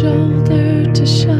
shoulder to shut